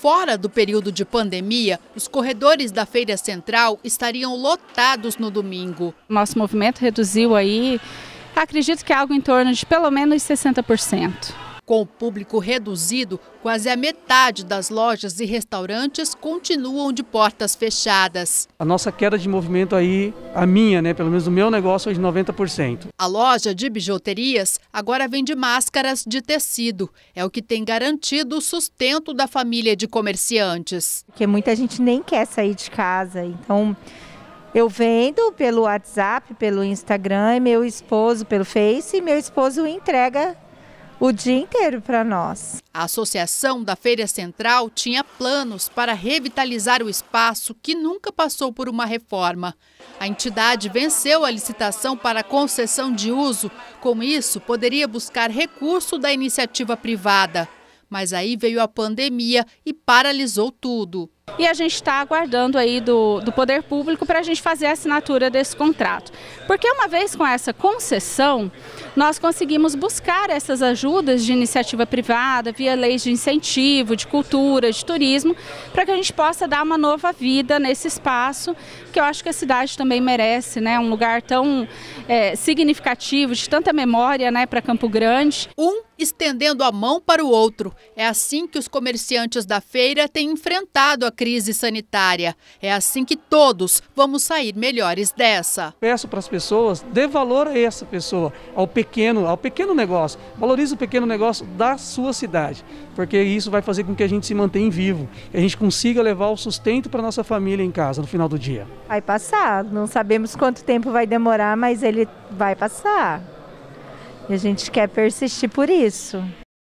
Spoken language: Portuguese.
Fora do período de pandemia, os corredores da Feira Central estariam lotados no domingo. Nosso movimento reduziu aí, acredito que algo em torno de pelo menos 60%. Com o público reduzido, quase a metade das lojas e restaurantes continuam de portas fechadas. A nossa queda de movimento aí, a minha, né, pelo menos o meu negócio é de 90%. A loja de bijuterias agora vende máscaras de tecido. É o que tem garantido o sustento da família de comerciantes. Porque muita gente nem quer sair de casa, então eu vendo pelo WhatsApp, pelo Instagram, meu esposo pelo Face e meu esposo entrega o dia inteiro para nós. A Associação da Feira Central tinha planos para revitalizar o espaço que nunca passou por uma reforma. A entidade venceu a licitação para concessão de uso, com isso, poderia buscar recurso da iniciativa privada. Mas aí veio a pandemia e paralisou tudo e a gente está aguardando aí do, do poder público para a gente fazer a assinatura desse contrato. Porque uma vez com essa concessão, nós conseguimos buscar essas ajudas de iniciativa privada, via leis de incentivo, de cultura, de turismo, para que a gente possa dar uma nova vida nesse espaço, que eu acho que a cidade também merece, né? Um lugar tão é, significativo, de tanta memória né, para Campo Grande. Um estendendo a mão para o outro. É assim que os comerciantes da feira têm enfrentado a crise sanitária. É assim que todos vamos sair melhores dessa. Peço para as pessoas, dê valor a essa pessoa, ao pequeno, ao pequeno negócio. Valorize o pequeno negócio da sua cidade, porque isso vai fazer com que a gente se mantenha vivo, que a gente consiga levar o sustento para nossa família em casa no final do dia. Vai passar, não sabemos quanto tempo vai demorar, mas ele vai passar. E a gente quer persistir por isso.